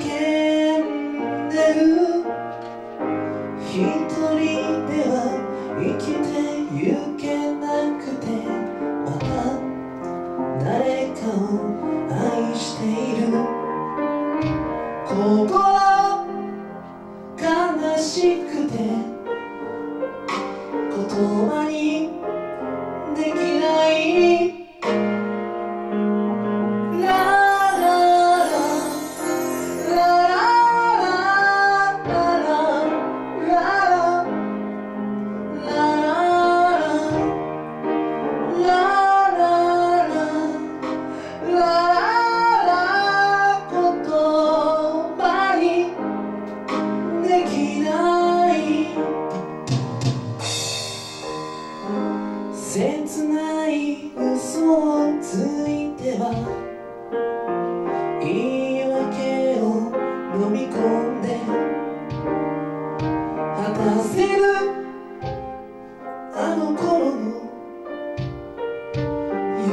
叫んでる。一人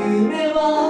夢は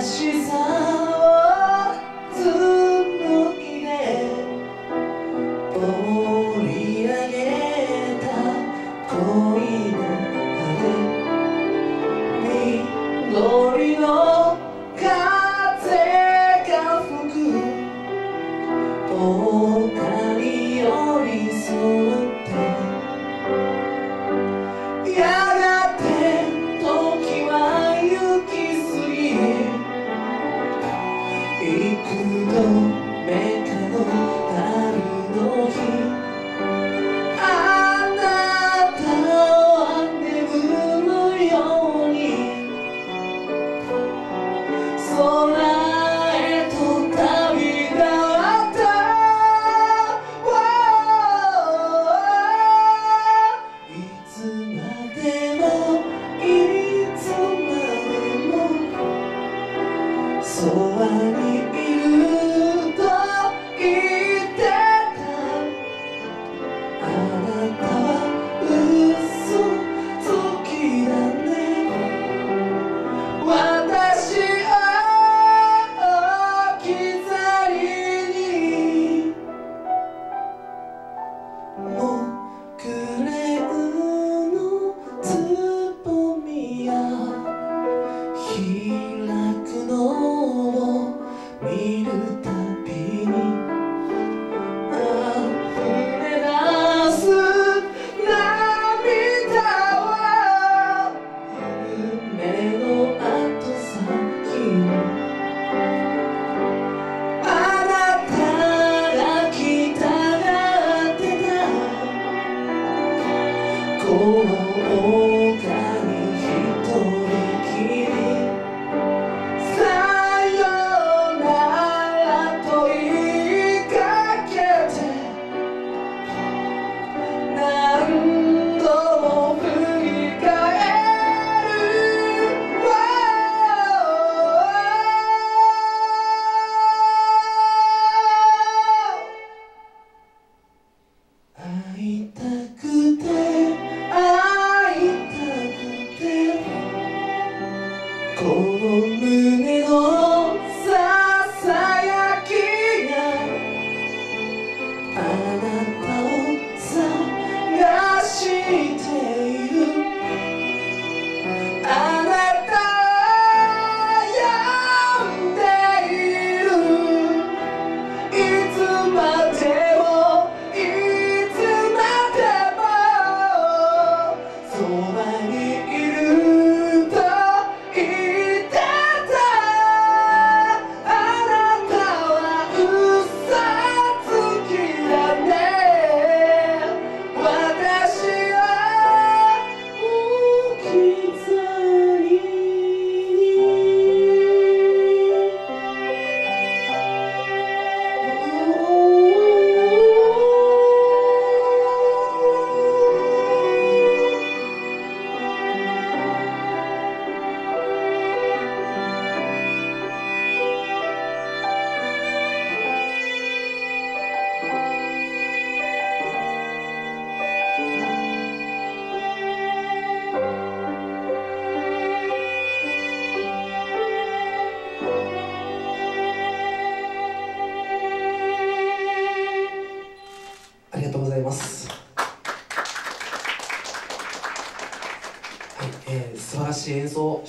しさ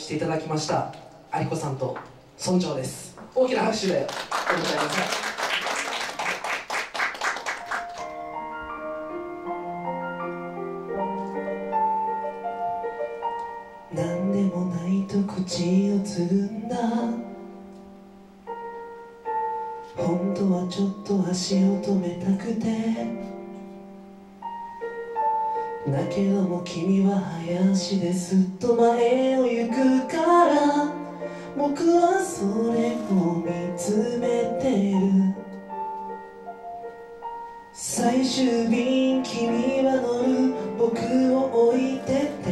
していただきました有子さんと村長です。大きな拍手で。お迎えください何でもないと口をつぐんだ。本当はちょっと足をけども君は早足ですっと前を行くから僕はそれを見つめてる。最終便君は乗る僕を置いてって。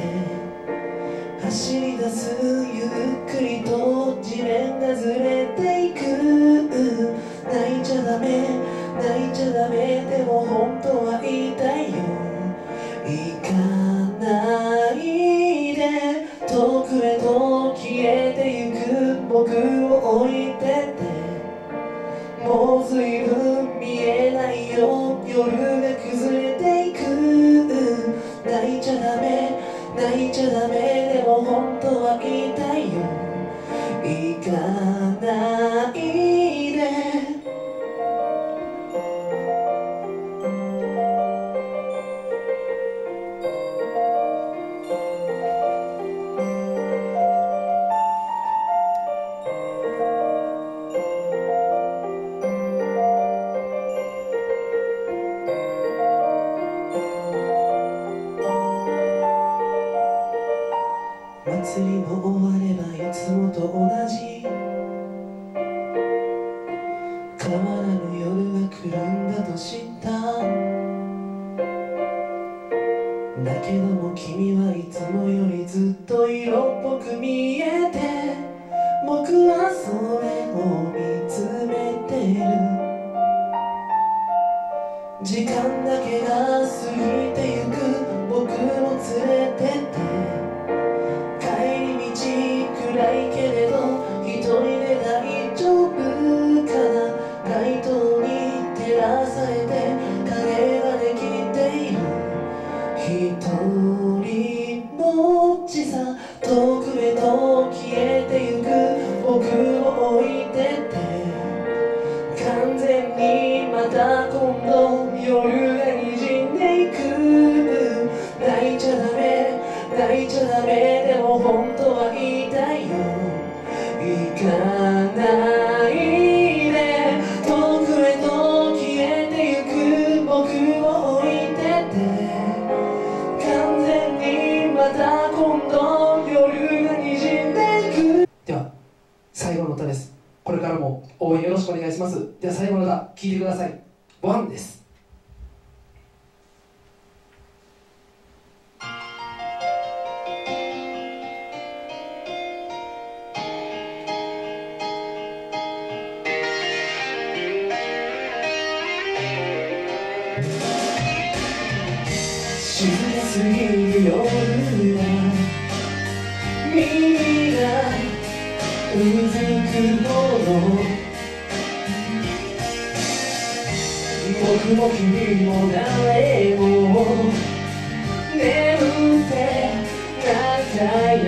走り出すゆっくりと地面がずれていく。泣いちゃダメ泣いちゃダメちゃダメでも本当祭りも終わればいつもと同じ。変わらぬ夜が来るんだと知ったさい。ワンです。静すぎる夜が耳がうずくほど僕も君も誰も眠ってなんかい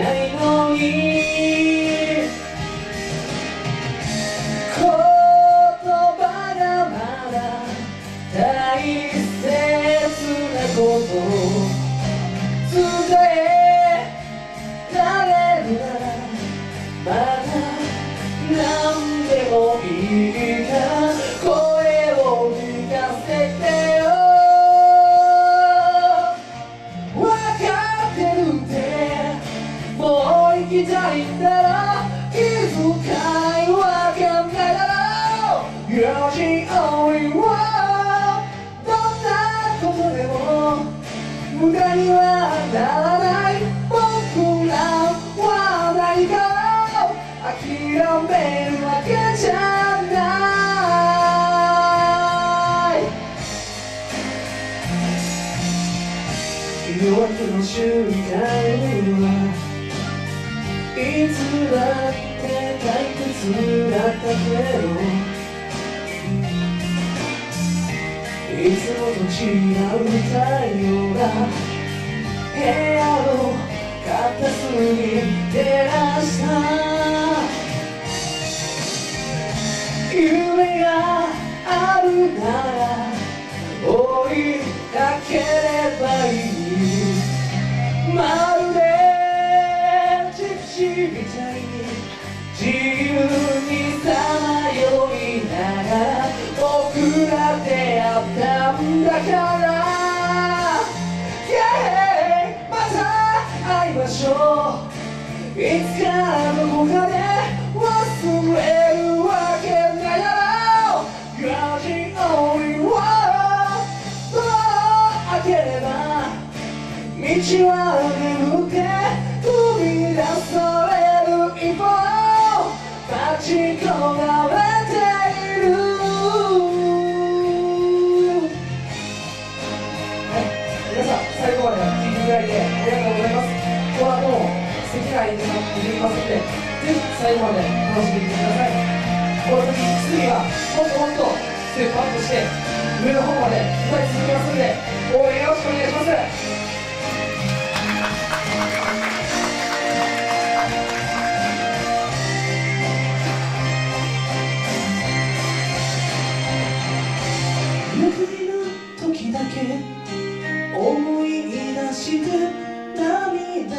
夜明けの瞬間はいつだって退屈だったけどいつもと違う太陽が部屋を片隅に照らした夢があるなら追いかければいいにさまよいながら僕ら出会ったんだから。Yeah また会いましょういつかどこかで忘れるわけないだろう You're the only one ドアを開ければ道はち焦がれている皆さん最後まで聞いていただいてありがとうございます。この後も素敵な演奏ができますのでぜひ最後まで楽しんでいてください。この先次はもっともっとステップアップして上の方まで歌い続けますので応援よろしくお願いします。ゆっくりの時だけ思い出して涙